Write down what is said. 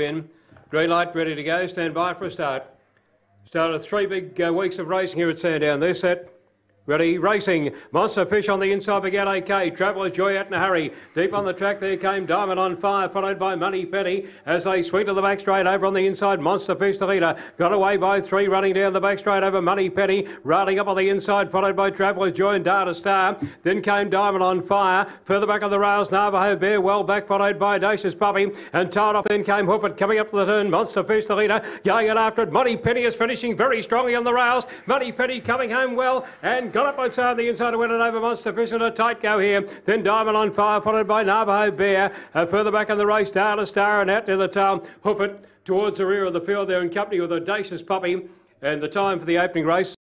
In. Green light ready to go. Stand by for a start. Started three big uh, weeks of racing here at Sandown. They're set. Ready, racing. Monster Fish on the inside began OK. Traveller's Joy out in a hurry. Deep on the track there came Diamond on Fire, followed by Money Penny as they swing to the back straight over on the inside. Monster Fish, the leader, got away by three, running down the back straight over Money Penny, riding up on the inside, followed by Traveller's Joy and Data Star. Then came Diamond on Fire. Further back on the rails, Navajo Bear, well back, followed by Audacious Puppy. And tied off then came Hoofit coming up to the turn. Monster Fish, the leader, going it after it. Money Penny is finishing very strongly on the rails. Money Penny coming home well and got up outside the inside to win it over Monster Fish and a tight go here. Then Diamond on Fire, followed by Navajo Bear. Uh, further back in the race, Data Star and out to the tail. Hoofit towards the rear of the field there in company with Audacious Puppy. And the time for the opening race.